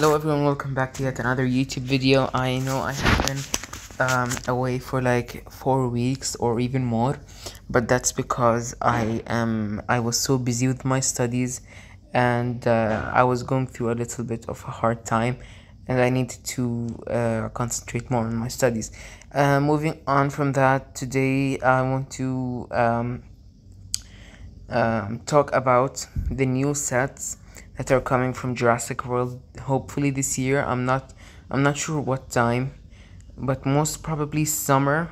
Hello everyone, welcome back to yet another YouTube video. I know I have been um, away for like four weeks or even more, but that's because I am I was so busy with my studies and uh, I was going through a little bit of a hard time and I needed to uh, concentrate more on my studies. Uh, moving on from that, today I want to um, um, talk about the new sets that are coming from Jurassic World hopefully this year. I'm not I'm not sure what time but most probably summer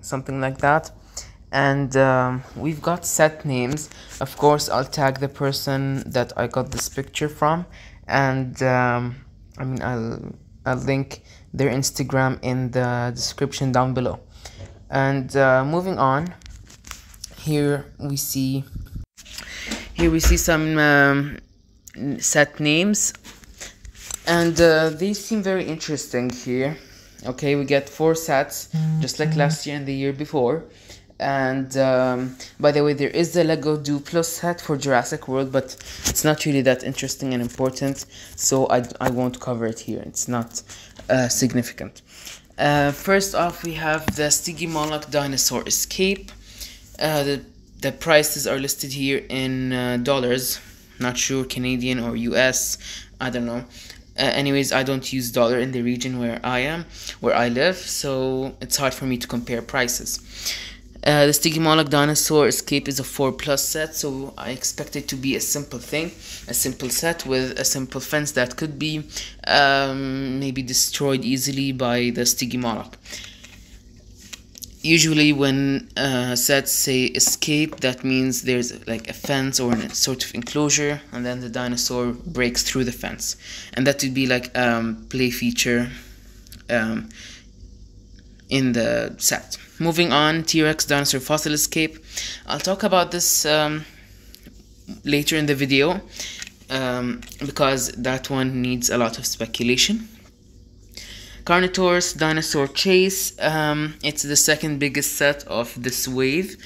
something like that. And um, we've got set names. Of course I'll tag the person that I got this picture from. And um, I mean I'll I'll link their Instagram in the description down below. And uh, moving on here we see here we see some um, set names. And uh, they seem very interesting here. Okay we get four sets just like last year and the year before. And um, by the way there is the lego duplo set for jurassic world but it's not really that interesting and important so i, I won't cover it here. It's not uh, significant. Uh, first off we have the Stygimoloch dinosaur escape. Uh, the, the prices are listed here in uh, dollars not sure Canadian or US I don't know. Uh, anyways I don't use dollar in the region where I am where I live so it's hard for me to compare prices. Uh, the Stygimoloch Dinosaur Escape is a 4 plus set, so I expect it to be a simple thing, a simple set with a simple fence that could be um, maybe destroyed easily by the Stygimoloch usually when uh, sets say escape that means there's like a fence or a sort of enclosure and then the dinosaur breaks through the fence. And that would be like um, play feature um, in the set. Moving on t-rex dinosaur fossil escape. I'll talk about this um, later in the video um, because that one needs a lot of speculation Carnotaurus Dinosaur Chase. Um, it's the second biggest set of this wave,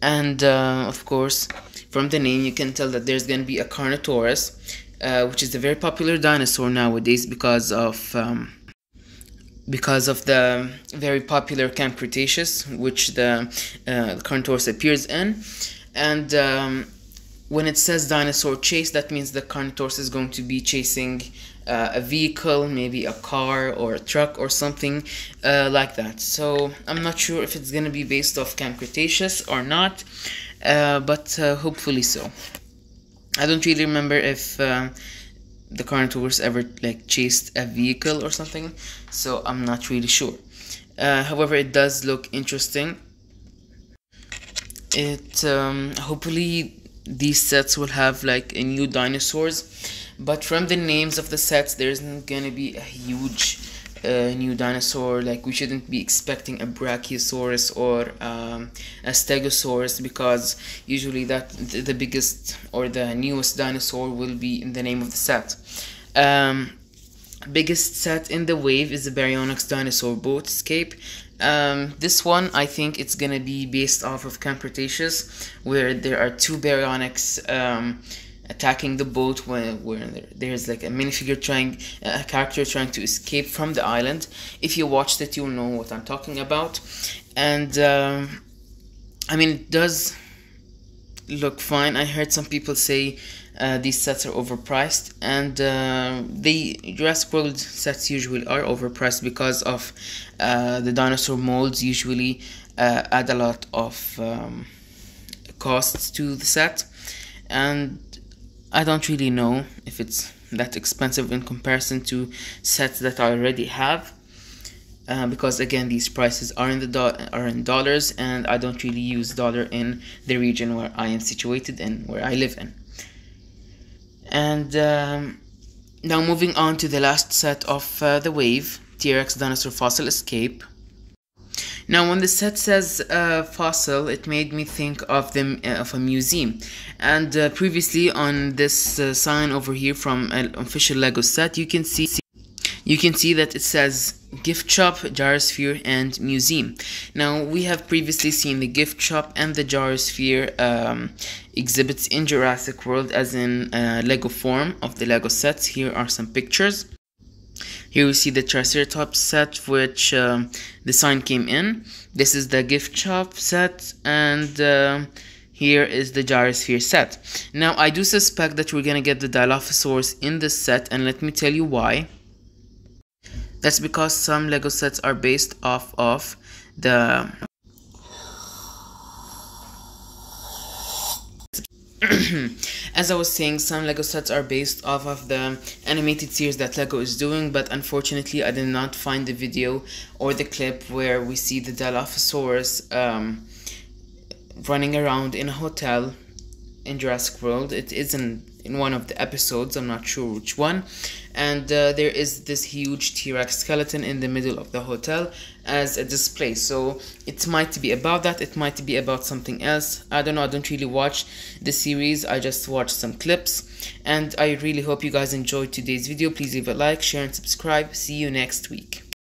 and uh, of course, from the name you can tell that there's going to be a Carnotaurus, uh, which is a very popular dinosaur nowadays because of um, because of the very popular Camp Cretaceous, which the uh, Carnotaurus appears in, and um, when it says dinosaur chase, that means the Carnotaurus is going to be chasing uh, a vehicle, maybe a car or a truck or something uh, like that. So I'm not sure if it's gonna be based off Camp Cretaceous or not, uh, but uh, hopefully so. I don't really remember if uh, the Carnotaurus ever like chased a vehicle or something, so I'm not really sure. Uh, however, it does look interesting. It um, hopefully these sets will have like a new dinosaurs. But from the names of the sets there isn't gonna be a huge uh, new dinosaur. Like we shouldn't be expecting a brachiosaurus or um, a stegosaurus because usually that the biggest or the newest dinosaur will be in the name of the set. Um, biggest set in the wave is the baryonyx dinosaur boat escape. Um, this one I think it's gonna be based off of Camp Cretaceous where there are two baryonyx um, attacking the boat when there's like a minifigure trying a character trying to escape from the island. If you watched it you'll know what i'm talking about. And um, i mean it does look fine i heard some people say uh, these sets are overpriced and uh, the Jurassic World sets usually are overpriced because of uh, the dinosaur molds usually uh, add a lot of um, costs to the set and I don't really know if it's that expensive in comparison to sets that I already have. Uh, because again these prices are in the do- are in dollars and I don't really use dollar in the region where I am situated and where I live in. And um, now moving on to the last set of uh, the wave, T-Rex Dinosaur Fossil Escape. Now, when the set says uh, fossil, it made me think of the uh, of a museum. And uh, previously on this uh, sign over here from an official Lego set, you can see you can see that it says gift shop, gyrosphere, and museum. Now we have previously seen the gift shop and the gyrosphere um, exhibits in Jurassic World as in uh, Lego form of the Lego sets. Here are some pictures. Here we see the Triceratops set, which um, the sign came in. This is the gift shop set, and uh, here is the gyrosphere set. Now, I do suspect that we're gonna get the Dilophosaurus in this set, and let me tell you why. That's because some Lego sets are based off of the As I was saying, some LEGO sets are based off of the animated series that LEGO is doing, but unfortunately I did not find the video or the clip where we see the Dilophosaurus um, running around in a hotel in Jurassic World. It isn't in one of the episodes, I'm not sure which one. And uh, there is this huge T Rex skeleton in the middle of the hotel as a display. So it might be about that, it might be about something else. I don't know, I don't really watch the series, I just watch some clips. And I really hope you guys enjoyed today's video. Please leave a like, share, and subscribe. See you next week.